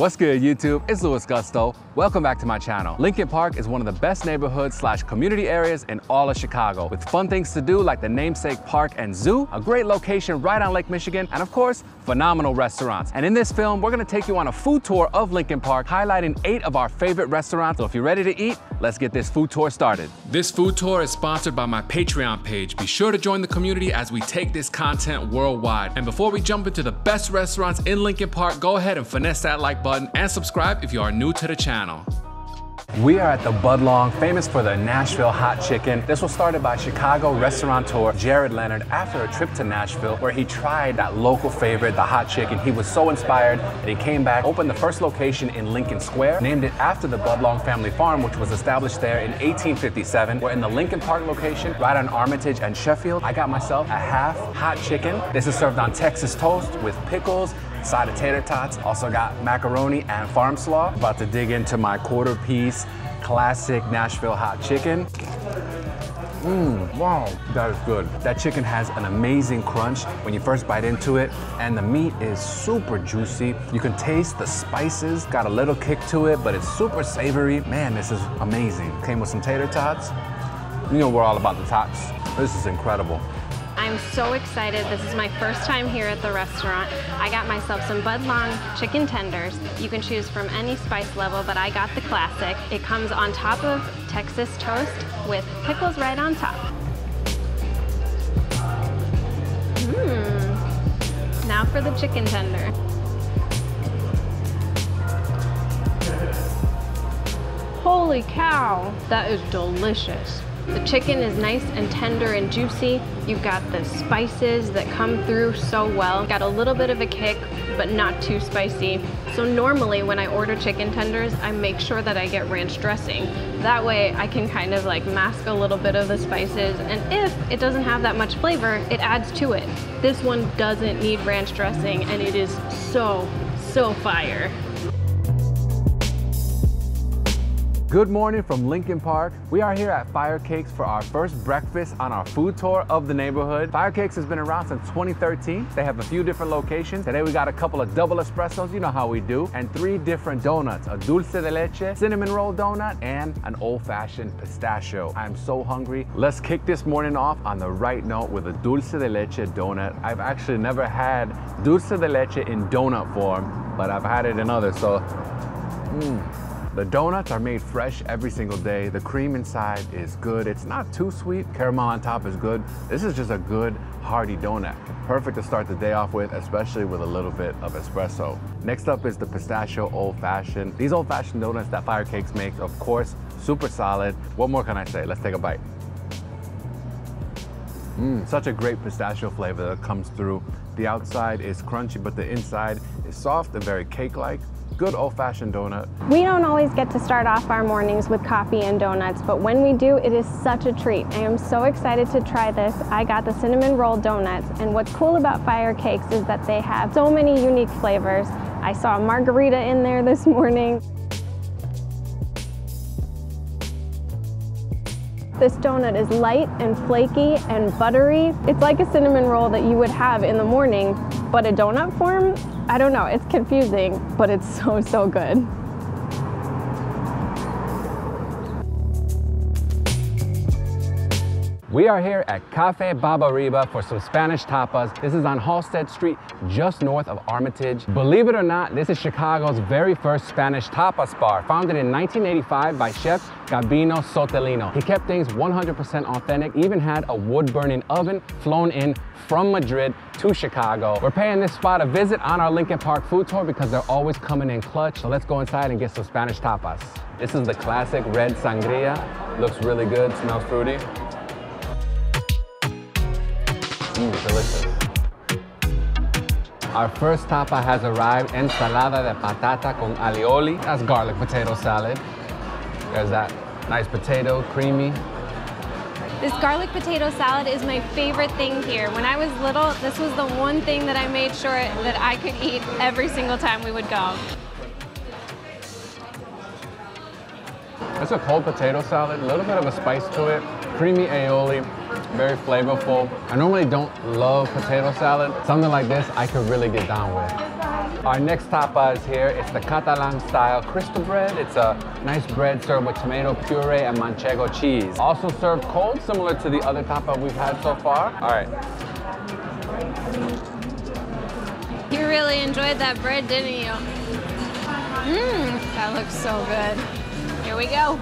What's good YouTube? It's Luis Gusto. Welcome back to my channel. Lincoln Park is one of the best neighborhoods slash community areas in all of Chicago with fun things to do like the namesake park and zoo, a great location right on Lake Michigan, and of course, phenomenal restaurants. And in this film, we're gonna take you on a food tour of Lincoln Park, highlighting eight of our favorite restaurants. So if you're ready to eat, let's get this food tour started. This food tour is sponsored by my Patreon page. Be sure to join the community as we take this content worldwide. And before we jump into the best restaurants in Lincoln Park, go ahead and finesse that like button and subscribe if you are new to the channel. We are at the Budlong, famous for the Nashville hot chicken. This was started by Chicago restaurateur Jared Leonard after a trip to Nashville where he tried that local favorite, the hot chicken. He was so inspired that he came back, opened the first location in Lincoln Square, named it after the Budlong family farm, which was established there in 1857. We're in the Lincoln Park location, right on Armitage and Sheffield. I got myself a half hot chicken. This is served on Texas toast with pickles, side of tater tots. Also got macaroni and farm slaw. About to dig into my quarter piece classic Nashville hot chicken. Mmm, wow, that is good. That chicken has an amazing crunch when you first bite into it, and the meat is super juicy. You can taste the spices, got a little kick to it, but it's super savory. Man, this is amazing. Came with some tater tots. You know we're all about the tots. This is incredible. I'm so excited. This is my first time here at the restaurant. I got myself some Budlong chicken tenders. You can choose from any spice level, but I got the classic. It comes on top of Texas toast with pickles right on top. Mmm. Now for the chicken tender. Holy cow, that is delicious. The chicken is nice and tender and juicy. You've got the spices that come through so well. Got a little bit of a kick, but not too spicy. So normally when I order chicken tenders, I make sure that I get ranch dressing. That way I can kind of like mask a little bit of the spices. And if it doesn't have that much flavor, it adds to it. This one doesn't need ranch dressing and it is so, so fire. Good morning from Lincoln Park. We are here at Firecakes for our first breakfast on our food tour of the neighborhood. Firecakes has been around since 2013. They have a few different locations. Today we got a couple of double espressos, you know how we do, and three different donuts, a dulce de leche, cinnamon roll donut, and an old-fashioned pistachio. I'm so hungry. Let's kick this morning off on the right note with a dulce de leche donut. I've actually never had dulce de leche in donut form, but I've had it in others, so, mmm. The donuts are made fresh every single day. The cream inside is good. It's not too sweet. Caramel on top is good. This is just a good, hearty donut. Perfect to start the day off with, especially with a little bit of espresso. Next up is the pistachio old fashioned. These old fashioned donuts that Firecakes makes, of course, super solid. What more can I say? Let's take a bite. Mmm, such a great pistachio flavor that comes through. The outside is crunchy, but the inside is soft and very cake-like good old-fashioned donut. We don't always get to start off our mornings with coffee and donuts, but when we do, it is such a treat. I am so excited to try this. I got the cinnamon roll donuts, and what's cool about Firecakes is that they have so many unique flavors. I saw a margarita in there this morning. This donut is light and flaky and buttery. It's like a cinnamon roll that you would have in the morning, but a donut form, I don't know, it's confusing, but it's so, so good. We are here at Cafe Baba for some Spanish tapas. This is on Halsted Street, just north of Armitage. Believe it or not, this is Chicago's very first Spanish tapas bar, founded in 1985 by chef Gabino Sotelino. He kept things 100% authentic, even had a wood-burning oven flown in from Madrid to Chicago. We're paying this spot a visit on our Lincoln Park food tour because they're always coming in clutch. So let's go inside and get some Spanish tapas. This is the classic red sangria. Looks really good, smells fruity. Mmm, delicious. Our first tapa has arrived, ensalada de patata con alioli. That's garlic potato salad. There's that nice potato, creamy. This garlic potato salad is my favorite thing here. When I was little, this was the one thing that I made sure that I could eat every single time we would go. It's a cold potato salad, a little bit of a spice to it, creamy aioli, very flavorful. I normally don't love potato salad. Something like this, I could really get down with. Our next tapa is here. It's the Catalan style crystal bread. It's a nice bread served with tomato puree and manchego cheese. Also served cold, similar to the other tapa we've had so far. All right. You really enjoyed that bread, didn't you? Mmm, that looks so good. Here we go.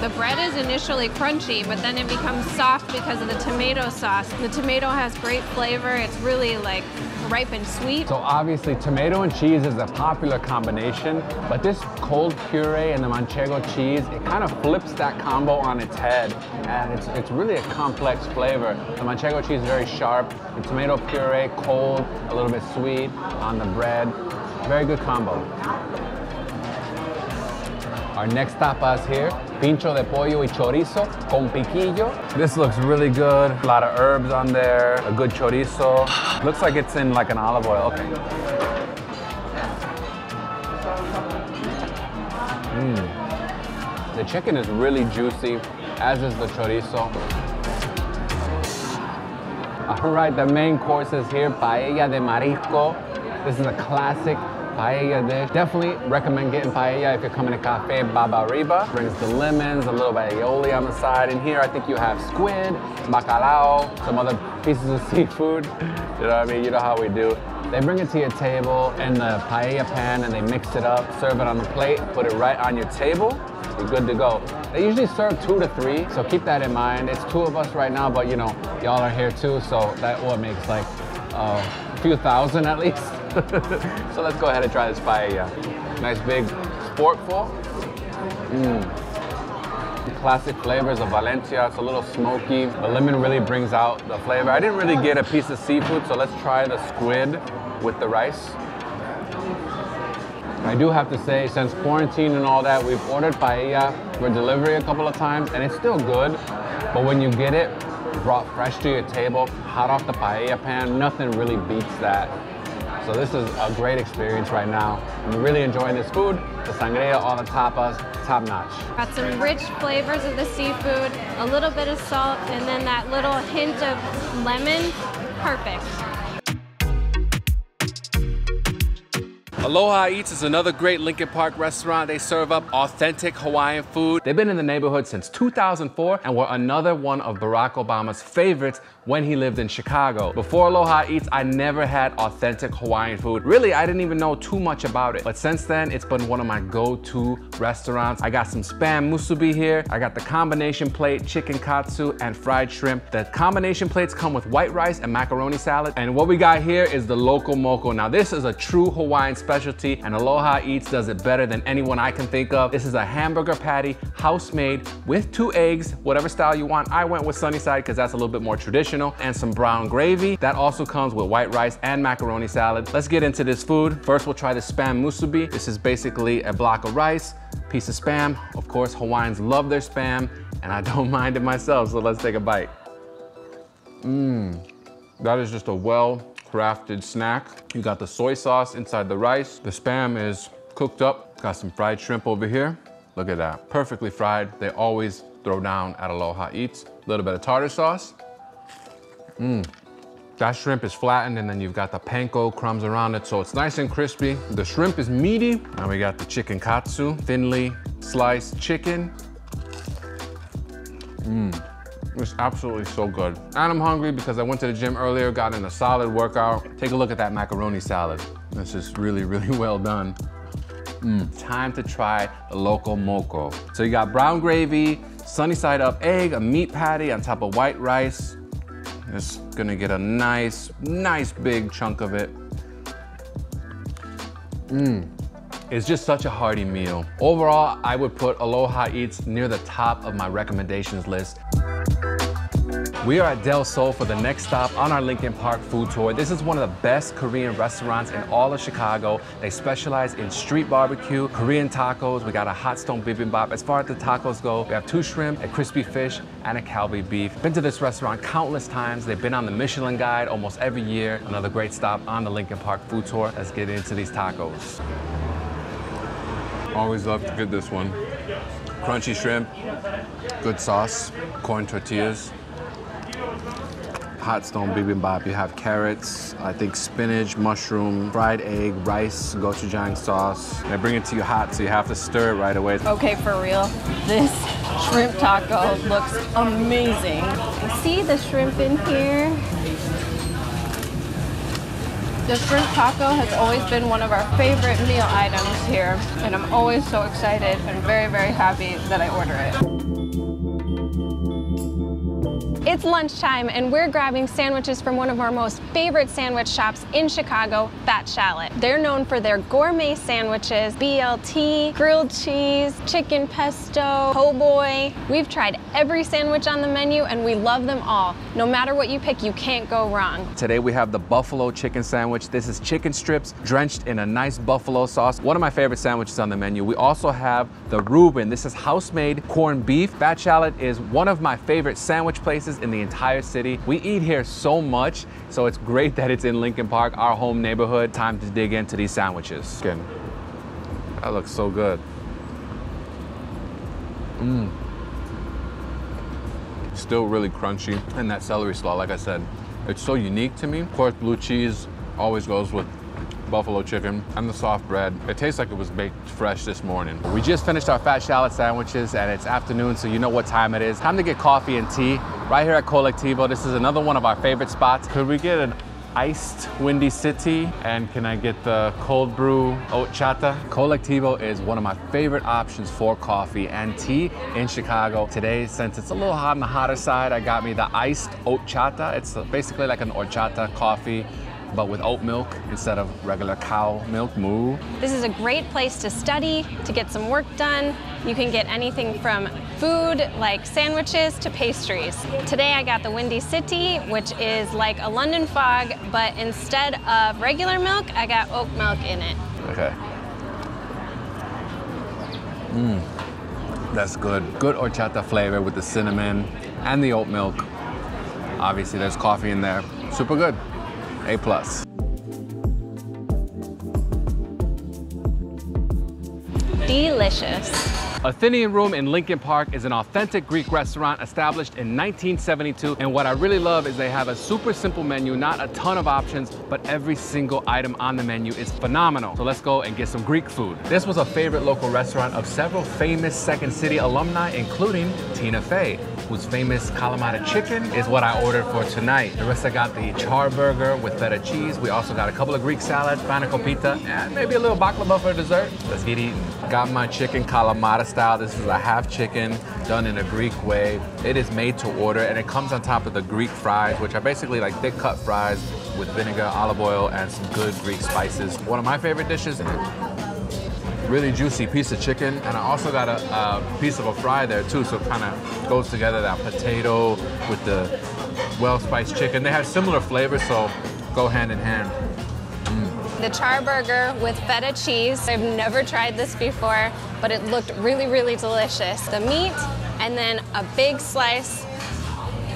The bread is initially crunchy, but then it becomes soft because of the tomato sauce. The tomato has great flavor. It's really like ripe and sweet. So obviously tomato and cheese is a popular combination, but this cold puree and the manchego cheese, it kind of flips that combo on its head. And it's, it's really a complex flavor. The manchego cheese is very sharp. The tomato puree, cold, a little bit sweet on the bread. Very good combo. Our next tapas here, pincho de pollo y chorizo con piquillo. This looks really good. A lot of herbs on there, a good chorizo. Looks like it's in like an olive oil. Okay. Mm. The chicken is really juicy, as is the chorizo. All right, the main course is here, paella de marisco. This is a classic paella dish. Definitely recommend getting paella if you're coming to Cafe Baba Brings the lemons, a little bit of aioli on the side. And here I think you have squid, bacalao, some other pieces of seafood. You know what I mean? You know how we do. They bring it to your table in the paella pan and they mix it up, serve it on the plate, put it right on your table. You're good to go. They usually serve two to three, so keep that in mind. It's two of us right now, but you know, y'all are here too, so that what makes like uh, a few thousand at least. so let's go ahead and try this paella. Nice big sporkful. Mm. Classic flavors of Valencia. It's a little smoky. The lemon really brings out the flavor. I didn't really get a piece of seafood, so let's try the squid with the rice. I do have to say, since quarantine and all that, we've ordered paella for delivery a couple of times, and it's still good. But when you get it brought fresh to your table, hot off the paella pan, nothing really beats that. So this is a great experience right now. I'm really enjoying this food. The sangria, all the tapas, top notch. Got some rich flavors of the seafood, a little bit of salt, and then that little hint of lemon. Perfect. Aloha Eats is another great Lincoln Park restaurant. They serve up authentic Hawaiian food. They've been in the neighborhood since 2004 and were another one of Barack Obama's favorites when he lived in Chicago. Before Aloha Eats, I never had authentic Hawaiian food. Really, I didn't even know too much about it. But since then, it's been one of my go-to restaurants. I got some spam musubi here. I got the combination plate, chicken katsu, and fried shrimp. The combination plates come with white rice and macaroni salad. And what we got here is the loco moco. Now, this is a true Hawaiian specialty, and Aloha Eats does it better than anyone I can think of. This is a hamburger patty, house-made, with two eggs, whatever style you want. I went with Sunnyside because that's a little bit more traditional and some brown gravy. That also comes with white rice and macaroni salad. Let's get into this food. First, we'll try the spam musubi. This is basically a block of rice, piece of spam. Of course, Hawaiians love their spam, and I don't mind it myself, so let's take a bite. Mmm, that is just a well-crafted snack. You got the soy sauce inside the rice. The spam is cooked up. Got some fried shrimp over here. Look at that, perfectly fried. They always throw down at Aloha Eats. A little bit of tartar sauce. Mmm. That shrimp is flattened and then you've got the panko crumbs around it, so it's nice and crispy. The shrimp is meaty. Now we got the chicken katsu, thinly sliced chicken. Mmm. It's absolutely so good. And I'm hungry because I went to the gym earlier, got in a solid workout. Take a look at that macaroni salad. This is really, really well done. Mmm. Time to try the Loco Moco. So you got brown gravy, sunny side up egg, a meat patty on top of white rice, it's gonna get a nice, nice big chunk of it. Mmm. It's just such a hearty meal. Overall, I would put Aloha Eats near the top of my recommendations list. We are at Del Seoul for the next stop on our Lincoln Park food tour. This is one of the best Korean restaurants in all of Chicago. They specialize in street barbecue, Korean tacos. We got a hot stone bibimbap. As far as the tacos go, we have two shrimp, a crispy fish, and a Kalbi beef. Been to this restaurant countless times. They've been on the Michelin guide almost every year. Another great stop on the Lincoln Park food tour. Let's get into these tacos. Always love to get this one. Crunchy shrimp, good sauce, corn tortillas, hot stone bibimbap. You have carrots, I think spinach, mushroom, fried egg, rice, gochujang sauce. They bring it to you hot, so you have to stir it right away. Okay, for real, this shrimp taco looks amazing. See the shrimp in here? The shrimp taco has always been one of our favorite meal items here, and I'm always so excited and very, very happy that I order it. It's lunchtime and we're grabbing sandwiches from one of our most favorite sandwich shops in Chicago, Fat Shallot. They're known for their gourmet sandwiches, BLT, grilled cheese, chicken pesto, po' boy. We've tried every sandwich on the menu and we love them all. No matter what you pick, you can't go wrong. Today we have the buffalo chicken sandwich. This is chicken strips drenched in a nice buffalo sauce. One of my favorite sandwiches on the menu. We also have the Reuben. This is house-made corned beef. Fat Shallot is one of my favorite sandwich places in the entire city. We eat here so much, so it's great that it's in Lincoln Park, our home neighborhood. Time to dig into these sandwiches. Again, that looks so good. Mmm. Still really crunchy. And that celery slaw, like I said, it's so unique to me. Of course, blue cheese always goes with buffalo chicken, and the soft bread. It tastes like it was baked fresh this morning. We just finished our fat shallot sandwiches and it's afternoon, so you know what time it is. Time to get coffee and tea. Right here at Colectivo, this is another one of our favorite spots. Could we get an iced Windy City and can I get the cold brew horchata? Colectivo is one of my favorite options for coffee and tea in Chicago. Today, since it's a little hot on the hotter side, I got me the iced horchata. It's basically like an horchata coffee but with oat milk instead of regular cow milk, moo. This is a great place to study, to get some work done. You can get anything from food like sandwiches to pastries. Today I got the Windy City, which is like a London fog, but instead of regular milk, I got oat milk in it. Okay. Mmm, that's good. Good horchata flavor with the cinnamon and the oat milk. Obviously there's coffee in there. Super good. A+. plus. Delicious. Athenian Room in Lincoln Park is an authentic Greek restaurant established in 1972. And what I really love is they have a super simple menu, not a ton of options, but every single item on the menu is phenomenal. So let's go and get some Greek food. This was a favorite local restaurant of several famous Second City alumni, including Tina Fey whose famous Kalamata chicken is what I ordered for tonight. The rest I got the char burger with feta cheese. We also got a couple of Greek salads, pita, and maybe a little baklava for dessert. Let's get eating. Got my chicken Kalamata style. This is a half chicken done in a Greek way. It is made to order and it comes on top of the Greek fries, which are basically like thick cut fries with vinegar, olive oil, and some good Greek spices. One of my favorite dishes really juicy piece of chicken. And I also got a, a piece of a fry there too, so it kind of goes together, that potato with the well-spiced chicken. They have similar flavors, so go hand in hand. The char burger with feta cheese. I've never tried this before, but it looked really, really delicious. The meat, and then a big slice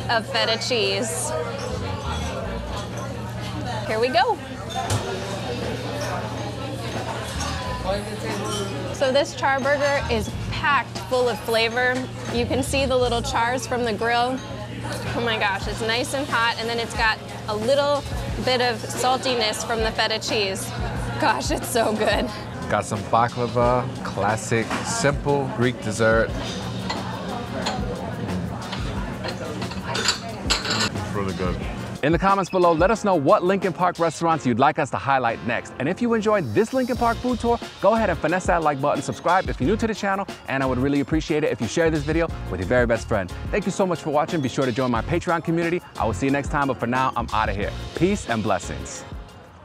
of feta cheese. Here we go. So this char burger is packed full of flavor. You can see the little chars from the grill. Oh my gosh, it's nice and hot, and then it's got a little bit of saltiness from the feta cheese. Gosh, it's so good. Got some baklava, classic, simple Greek dessert. It's really good. In the comments below, let us know what Lincoln Park restaurants you'd like us to highlight next. And if you enjoyed this Lincoln Park food tour, go ahead and finesse that like button, subscribe if you're new to the channel, and I would really appreciate it if you share this video with your very best friend. Thank you so much for watching. Be sure to join my Patreon community. I will see you next time, but for now, I'm out of here. Peace and blessings.